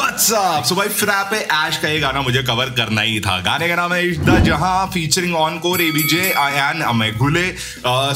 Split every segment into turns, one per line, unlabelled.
WhatsApp सो भाई फ्रैप ऐश का ये गाना मुझे कवर करना ही था। गाने का नाम है इश्दा जहाँ featuring on core ABJ and अमे गुले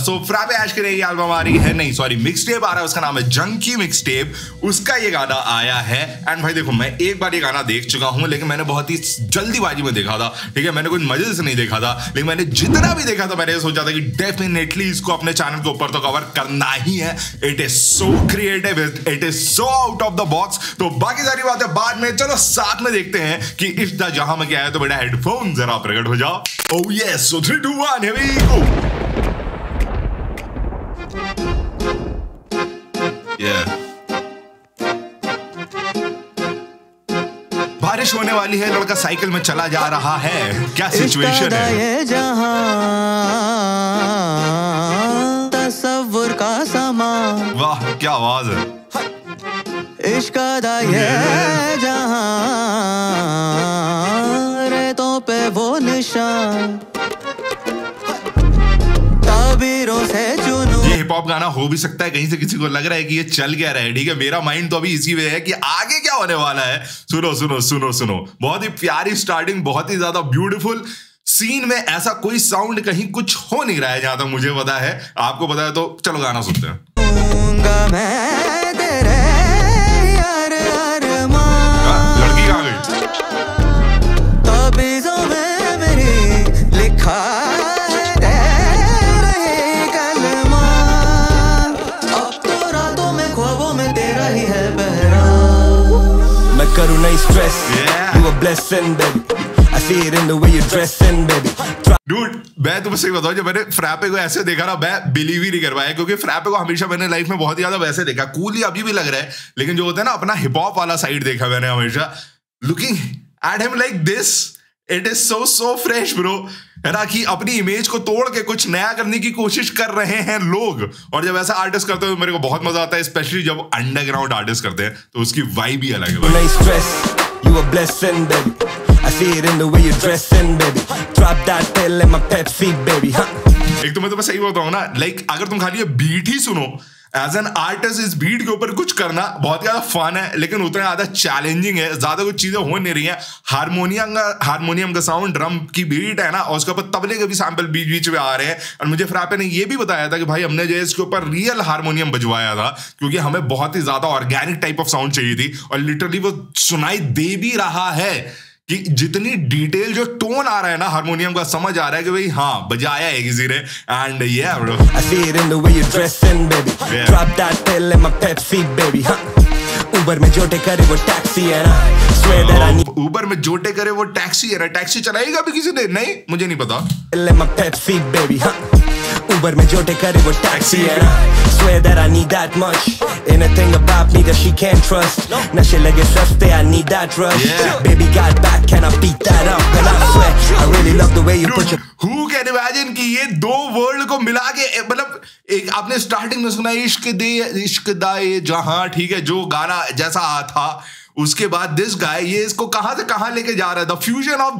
सो फ्रैप ऐश के नई एल्बम आ रही है। नहीं सॉरी मिक्स टेप आ रहा है। उसका नाम है जंकी मिक्स टेप उसका ये गाना आया है। एंड भाई, देखो, मैं एक बार ये गाना देख चुका हूँ, लेकिन मैंने बहुत ही जल्दीबाजी में देखा था। ठीक है, मैंने कुछ मज़े से नहीं देखा था, लेकिन मैंने जितना भी देखा था, मैंने सोचा था कि डेफिनेटली इसको अपने चैनल के ऊपर तो कवर करना ही है। It is so creative it is so out of the box तो बाकी सारी बातें बाद में चलो साथ में देखते हैं कि द जहाँ में क्या है तो बेटा हेडफोन जरा प्रकट हो जाओ। Oh yes so 3 2 1 here go बारिश होने वाली है लड़का साइकिल में चला जा रहा है। क्या सिचुएशन है? जहाँ
तस्वुर का समा
वाह क्या आवाज़ है।
इश्क ये जहाँ रेतों पे वो निशान। ताबीरों से चुनू।
ये हिप हॉप गाना हो भी सकता है कहीं से किसी को लग रहा है कि ये चल क्या रहा है ठीक है? मेरा माइंड तो अभी इसी वे है कि आगे क्या होने वाला है। सुनो सुनो सुनो सुनो। बहुत ही प्यारी स्टार्टिंग बहुत ही ज़्यादा ब्यूटीफुल सीन में ऐसा कोई साउंड कहीं कुछ हो नहीं रहा है जहाँ तक मुझे पता है। आपको पता है तो चलो गाना सुनते हैं। मैं
करूँ stress. Yeah. you a blessing baby I see it in the way you're dressing baby
Dude, मैं तुम्हें सही बताऊँ जब मैंने फ्रैपे को ऐसे देखा ना मैं बिलीव ही नहीं कर पाया क्योंकि फ्रैपे को हमेशा मैंने लाइफ में बहुत ही ज़्यादा वैसे देखा कूल ही अभी भी लग रहा है लेकिन जो होता है ना अपना हिप हॉप वाला साइड देखा मैंने हमेशा looking at him like this it is so so fresh bro है ना कि अपनी इमेज को तोड़ के कुछ नया करने की कोशिश कर रहे हैं लोग। और जब ऐसा आर्टिस्ट करते हैं तो मेरे को बहुत मज़ा आता है स्पेशली जब अंडरग्राउंड आर्टिस्ट करते हैं तो उसकी वाइब भी अलग है? एक तो मैं तुम्हें सही बताऊँ ना लाइक अगर तुम खाली बीट ही सुनो एज एन आर्टिस्ट इस बीट के ऊपर कुछ करना बहुत ज़्यादा फन है, लेकिन उतना ज़्यादा चैलेंजिंग है। ज़्यादा कुछ चीज़ें हो नहीं रही है। हारमोनियम का हारमोनियम का साउंड ड्रम की बीट है ना, और उसके ऊपर तबले के भी सैंपल बीच बीच में आ रहे हैं। और मुझे फ्रापे ने ये भी बताया था कि भाई हमने जो है इसके ऊपर रियल हारमोनियम बजवाया था, क्योंकि हमें बहुत ही ज़्यादा ऑर्गेनिक टाइप ऑफ़ साउंड चाहिए थी, और लिटरली वो सुनाई दे भी रहा है। कि जितनी डिटेल जो टोन आ रहा है ना हारमोनियम का समझ आ रहा है कि भाई हाँ बजाया है किसी ने एंड ये उबर में जोटे करे वो टैक्सी है ना? टैक्सी चलाएगा भी किसी ने? नहीं मुझे नहीं पता. ले पेप्सी उबर में जोटे करे वो टैक्सी है ना? स्वेदर I need that much Anything about me that she can't trust no. नशे लगे सस्ते I need that rush yeah. Baby got back can I beat that up And I swear I really love the way you put your Who can imagine कि ये दो world को मिला के मतलब एक आपने स्टार्टिंग में सुना इश्क दे इश्क दाए जहाँ ठीक है जो गाना जैसा था उसके बाद दिस गाय ये इसको कहाँ से कहाँ लेके जा रहा है the fusion of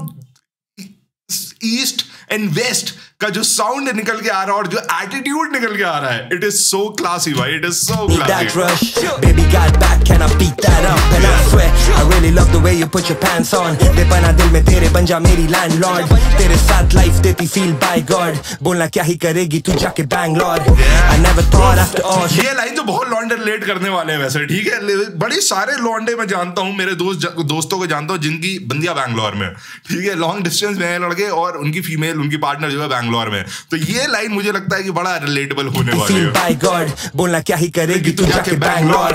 east and west का जो साउंड निकल के आ रहा है और जो एटीट्यूड निकल के आ रहा है इट इज़ सो क्लासी भाई it is so classy baby got back can I beat that up? And I swear I really love the way you put your pants on. दे बना दिल में तेरे बन जा मेरी लैंडलॉर्ड तेरे साथ लाइफ देती फील बाय गॉड बोलना क्या करेगी जाके Bangalore I never thought after all. ये लाइन बहुत लॉन्डे रिलेट करने वाले हैं वैसे ठीक है? बड़े सारे लॉन्डे मैं जानता हूँ मेरे दोस्त दोस्तों को जानता हूँ जिनकी बंदिया बैंगलोर में ठीक है लॉन्ग डिस्टेंस में है लड़के और उनकी फीमेल उनकी पार्टनर जो है बैंगलोर में। तो ये लाइन मुझे लगता है कि बड़ा रिलेटेबल होने वाली है। बाय गॉड बोलना क्या ही करेगी तू जाके Bangalore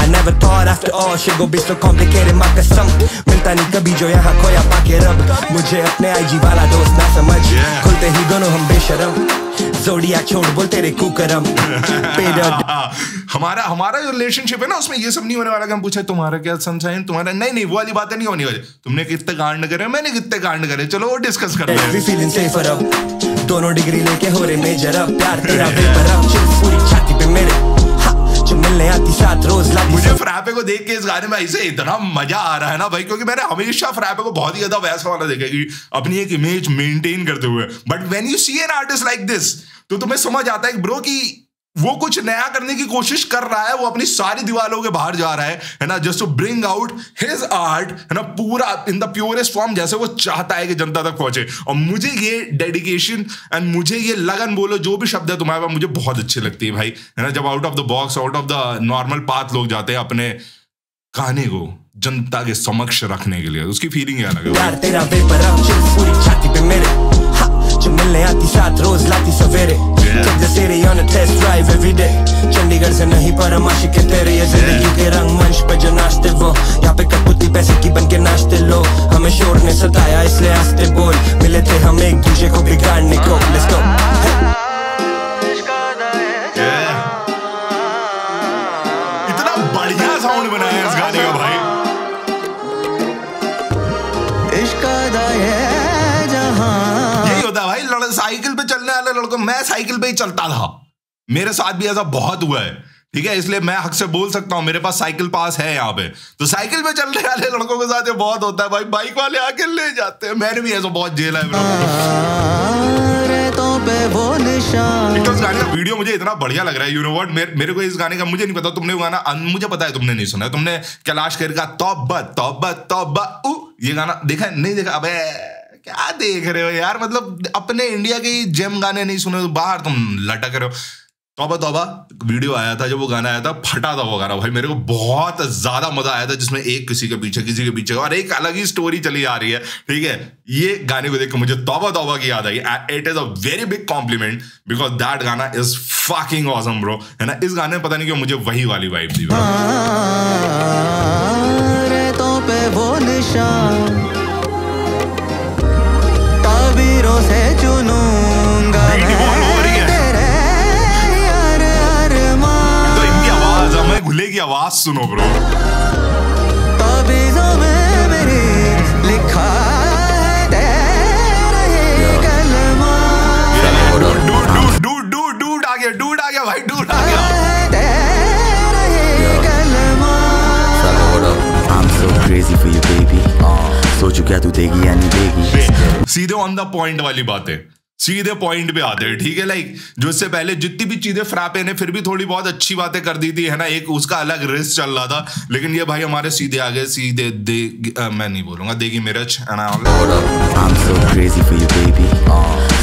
I never thought after all she go be so complicated my कसम मिलता नहीं कभी जो यहाँ खोया पाके रब। मुझे अपने आईजी वाला दोस्त ना समझ। खुलते ही दोनों हम बेशरम। जोड़िया छोड़ बोल तेरे कुकरम। हमारा हमारा जो रिलेशनशिप है ना उसमें ये सब नहीं होने वाला कि हम पूछे तुम्हारा क्या सनशाइन तुम्हारा नहीं नहीं वो वाली बातें नहीं होनी वाली। तुमने कितने कांड करे मैंने कितने कांड करे। चलो वो डिस्कस कर हैं दोनों डिग्री लेके हो रहे मेजर अब प्यार तेरा पेपर अब पूरी छाती पे मेरे जो मिलने आती साथ रोज लाती मुझे फ्रैपे को देख के इस गाने में ऐसे इतना मज़ा आ रहा है ना भाई क्योंकि मैंने हमेशा फ्रैपे को बहुत ही ज़्यादा वैसा वाला देखा कि अपनी एक इमेज मेंटेन करते हुए। But when you see an artist like this तो तुम्हें समझ आता है ब्रो की वो कुछ नया करने की कोशिश कर रहा है, वो अपनी सारी दीवारों के बाहर जा रहा है है ना just to bring out his art है ना, पूरा इन द प्योरेस्ट फॉर्म जैसे वो चाहता है कि जनता तक पहुँचे। और मुझे ये डेडिकेशन एंड मुझे ये लगन बोलो, जो भी शब्द है तुम्हारे पास, मुझे बहुत अच्छी लगती है भाई। है ना, जब out of the box out of the normal path लोग जाते हैं अपने गाने को जनता के समक्ष रखने के लिए। उसकी फीलिंग अलग है
यार तेरा पेपर अब चिल पूरी छाती पे मेरे। जो मिलने आती साथ रोज लाती सवेरे। Take the city on a test drive every day Chandigarh से नहीं पर हम आशिक के तेरे ये ज़िंदगी के रंग मंच पे जो नाचते वो। यहाँ पे कपूती पैसे की बन के नाचते लो। हमें शोर ने सताया इसलिए आस्ते बोल।
लड़कों मैं साइकिल पे ही चलता था। मेरे साथ भी ऐसा बहुत हुआ है ठीक है? इसलिए मैं हक से बोल सकता हूँ मेरे पास साइकिल पास है यहाँ पे। तो साइकिल पे चलने वाले लड़कों के साथ ये बहुत होता है भाई बाइक वाले आके ले जाते हैं। मैंने भी ऐसा बहुत झेला है तो वीडियो मुझे इतना बढ़िया लग रहा है यू नो व्हाट मेरे, मेरे को इस गाने का मुझे नहीं पता तुमने वो गाना अन- मुझे पता है तुमने नहीं सुना। तुमने कैलाश खेर का तौबा तौबा तौबा ये गाना देखा नहीं देखा? अबे। क्या देख रहे हो यार? मतलब अपने इंडिया के जेम गाने नहीं सुने तो बाहर तुम लटक रहे हो। तौबा तौबा वीडियो आया था, जब वो गाना आया था, फटा था वो गाना। भाई, मेरे को बहुत ज़्यादा मज़ा आया था, जिसमें एक किसी के पीछे, किसी के पीछे और एक अलग ही स्टोरी चली आ रही है। ठीक है? ये गाने को देख के मुझे तोबा तोबा की याद आई it is a very big compliment because that गाना इज़ फकिंग ऑसम ब्रो है ना? इस गाने में पता नहीं क्यों मुझे वही वाली वाइब.
रेतों पे वो निशान। से चुनूँगा। तेरे यार
तो इनकी आवाज़ हमें घुले की आवाज़ सुनो ब्रो
ताबीजों में मेरी लिखा है तेरा ये कलमा
डूड आ गया भाई डूड आ गया?
I'm so crazy for you, baby. सोचू क्या तू देगी या नहीं देगी?
सीधे ऑन द पॉइंट वाली बात। है सीधे पॉइंट पे आते हैं ठीक है? लाइक जो इससे पहले जितनी भी चीज़ें फ्रापे ने फिर भी थोड़ी बहुत अच्छी बातें कर दी थी है ना? एक उसका अलग रिस्क चल रहा था। लेकिन ये भाई हमारे सीधे आ गए सीधे दे आ, मैं नहीं बोलूँगा देगी
मेरा up? I'm so crazy for you, baby.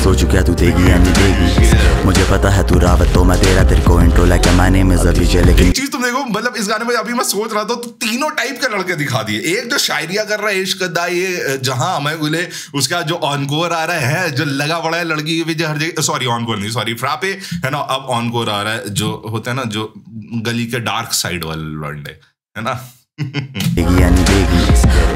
सोचू क्या तू देगी या नहीं देगी? मुझे पता है तू रावत तो मैं तेरा तेरे को intro like my name is Abhijay लेकिन
एक चीज़ तुम देखो मतलब इस गाने में अभी मैं सोच रहा था तो तीनों टाइप के लड़के दिखा दिए। एक जो शायरिया कर रहा है, इश्क दा, ये जहाँ हमें गुले उसका जो ऑनकोर आ रहा है, जो लगा पड़ा है लड़की पीछे हर जगह सॉरी ऑनकोर नहीं सॉरी फ्रापे है ना? अब ऑनकोर आ रहा है, जो होता है ना, जो गली के डार्क साइड वाले लौंडे है ना?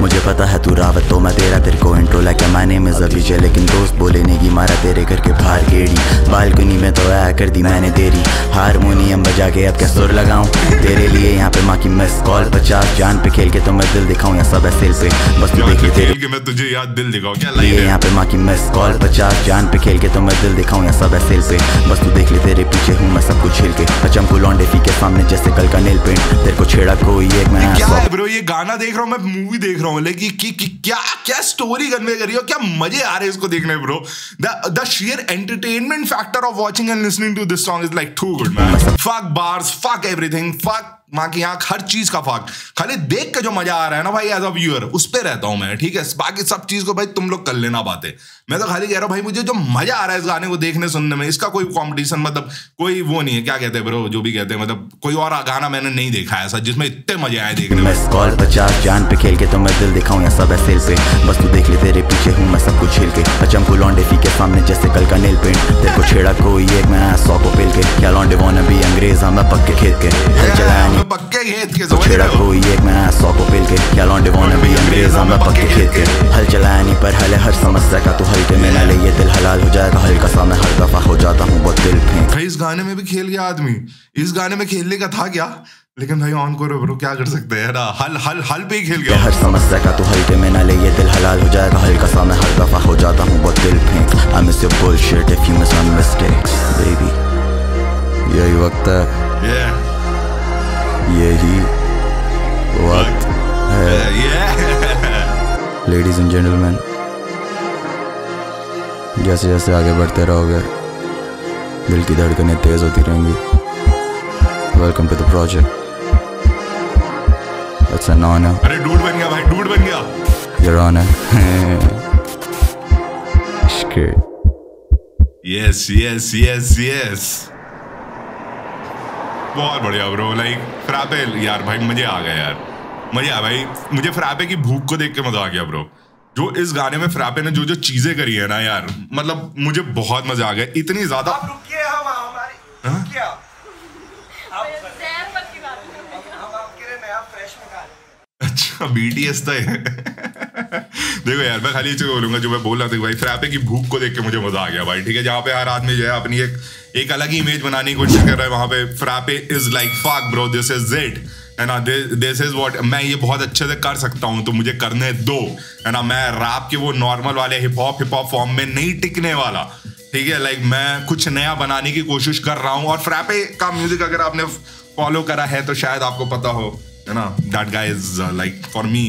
मुझे पता है तू रावत तो मैं तेरा तेरे को intro like my name is Abhijay लेकिन दोस्त बोले नेगी मारा तेरे घर के बाहर गेड़ी। बालकनी में तो आया कर दी मैंने तेरी हारमोनियम बजा के अब क्या सुर लगाऊँ? तेरे लिए यहाँ पे माँ की मिस कॉल पचास जान पे खेल के तो मैं दिल दिखाऊँ या सब सिल पे। बस तू देख ले तेरे
के मैं तुझे याद दिल दिखाओ क्या लाइन
यहाँ पे माँ की मिस कॉल पचास जान पे खेल के तो मैं दिल दिखाऊँ या सब सिल पे। बस तू देख ले तेरे पीछे हूँ मैं सब कुछ हिल के। अचम को लौंडे फ़ी के सामने जैसे कल का नील पेंट। तेरे को छेड़ा कोई एक मैं
क्या है ब्रो ये गाना देख रहा हूँ मैं मूवी देख रहा हूँ। लेकिन कि, कि, क्या क्या स्टोरी कन्वे करी हो? क्या मज़े आ रहे हैं इसको देखने bro the the sheer entertainment factor of watching and listening to this song is like too good man fuck bars fuck everything fuck माँ की आँख हर चीज़ का फक। खाली देख के जो मज़ा आ रहा है ना भाई एज अ व्यूअर उस पे रहता हूँ मैं ठीक है? बाकी सब चीज़ को भाई तुम लोग कर लेना बातें। मैं तो खाली कह रहा हूँ भाई मुझे जो मज़ा आ रहा है इस गाने को देखने सुनने में इसका कोई कॉम्पिटिशन मतलब कोई वो नहीं है क्या कहते हैं ब्रो जो भी कहते हैं मतलब कोई और गाना मैंने नहीं देखा है ऐसा जिसमें इतने मज़े आए देखने में।
कॉल पचास जान पे खेल के तो मैं दिल दिखाऊँ या सब है पे बस तू देख ले तेरे पीछे हूँ मैं सब कुछ हिल के। अचम को लौंडे फ़ी के सामने जैसे कल का नील पेंट तेरे को छेड़ा कोई एक मैं सौ को पिल के। क्या लौंडे वाना भी अंग्रेज़ हाँ मैं पक्के खेत के। चलाया
मैं पक्के खेत के
तो
समझ
छेड़ा
रहे हो
एक मैं सौ को पिल के। क्या लौंडे वाना भी अंग्रेज़ हाँ मैं पक्के खेत के। हल चलाया नहीं पर हल हर समस्या का तू हल्के में ना ले ये दिल हलाल हो जाएगा हल्का सा मैं हर दफ़ा हो जाता हूँ बहुत दिल फेंक।
भाई इस गाने में भी खेल गया आदमी। इस गाने में खेलने का था क्या? लेकिन भाई ऑन करो ब्रो क्या कर सकते हैं? ना हल हल हल पे ही खेल गया।
हर समस्या का तू हल्के में ना ले ये दिल हलाल हो जाएगा हल्का सा मैं हर दफ़ा हो जाता हूँ बहुत दिल फेंक। I miss your bullshit if you miss my mistakes baby. यही वक्त है।
Yeah.
लेडीज़ एंड जेंटलमैन जैसे जैसे आगे बढ़ते रहोगे दिल की धड़कनें तेज होती रहेंगी। Welcome to the project It's an honor,
अरे डूड बन गया भाई डूड बन गया।
Your Honor. Scared.
Yes yes yes yes बहुत बढ़िया ब्रो लाइक फ्रापे यार भाई मज़े आ गए यार। मज़े आ भाई। मुझे फ्रापे की भूख को देख के मज़ा आ गया ब्रो जो इस गाने में फ्रापे ने जो जो चीज़ें करी है ना यार मतलब मुझे बहुत मज़ा आ गया। इतनी ज़्यादा
आप रुकिए हम हमारी
हाँ?
रुकिए आप। हम आपके लिए नया फ्रेश निकाल
अच्छा बीटीएस तो है। देखो यार मैं खाली ये बोलूँगा जो मैं बोल रहा था भाई फ्रैपे की भूख को देख के मुझे मज़ा आ गया भाई ठीक है? जहाँ पे हर आदमी जो है अपनी एक एक अलग ही इमेज बनाने की कोशिश कर रहा है वहाँ पे frappe is like fuck bro this is it है दिस इज़ व्हाट मैं ये बहुत अच्छे से कर सकता हूँ तो मुझे करने दो। है ना मैं रैप के वो नॉर्मल वाले hip hop hip hop form में नहीं टिकने वाला। ठीक है? लाइक मैं कुछ नया बनाने की कोशिश कर रहा हूँ। और फ्रैपे का म्यूज़िक अगर आपने फॉलो करा है तो शायद आपको पता हो, है ना? That guy is like for me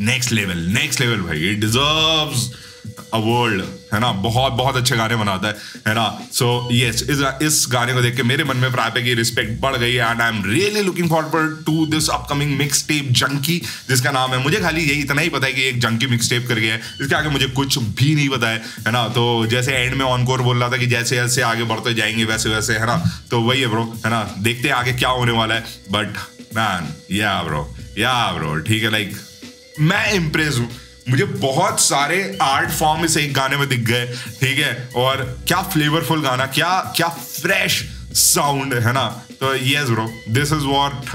next level next level भाई। इट डिजर्व्स अ वर्ल्ड है ना? बहुत बहुत अच्छे गाने बनाता है है ना? सो so, यस इस इस गाने को देख के मेरे मन में फ्रापे की रिस्पेक्ट बढ़ गई and I am really looking forward to this upcoming mix tape junkie जिसका नाम है। मुझे खाली यही इतना ही पता है कि एक जंकी मिक्स टेप करके है। इसके आगे मुझे कुछ भी नहीं पता है है ना? तो जैसे एंड में ऑनकोर बोल रहा था कि जैसे जैसे आगे बढ़ते जाएँगे वैसे वैसे है ना? तो वही है ब्रो है ना? देखते हैं आगे क्या होने वाला है। But man yeah bro yeah bro ठीक है? लाइक मैं इम्प्रेस हूँ। मुझे बहुत सारे आर्ट फॉर्म इस एक गाने में दिख गए, ठीक है? और क्या फ्लेवरफुल गाना, क्या क्या फ्रेश साउंड है ना? तो yes bro this is what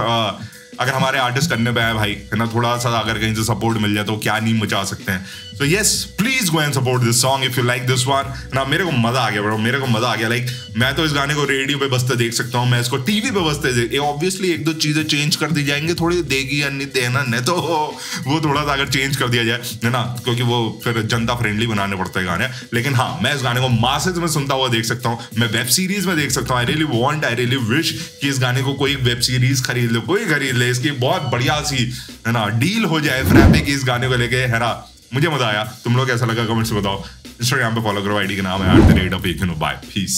अगर हमारे आर्टिस्ट करने पे आए भाई, है ना? थोड़ा सा अगर कहीं से सपोर्ट मिल जाए तो क्या नहीं मचा सकते हैं। So yes please go and support this song if you like this one ना मेरे को मज़ा आ गया ब्रो मेरे को मज़ा आ गया. लाइक like, मैं तो इस गाने को रेडियो पे बजते देख सकता हूँ. मैं इसको टीवी पे बजते ऑब्वियसली एक दो चीज़ें चेंज कर दी जाएँगे. थोड़ी देगी या नहीं देना नहीं तो वो थोड़ा सा अगर चेंज कर दिया जाए है ना? क्योंकि वो फिर जनता फ्रेंडली बनाने पड़ते हैं गाने. लेकिन हाँ मैं इस गाने को मासेज में सुनता हुआ देख सकता हूँ. मैं वेब सीरीज़ में देख सकता हूँ. I really want I really wish कि इस गाने को कोई वेब सीरीज़ खरीद ले कोई खरीद ले. इसकी बहुत बढ़िया सी है ना डील हो जाए फ्रैपे की इस गाने को लेके है ना? मुझे मज़ा आया। तुम लोग ऐसा लगा? कमेंट्स बताओ। इंस्टाग्राम पे फॉलो करो आईडी के नाम है at the rate of bye peace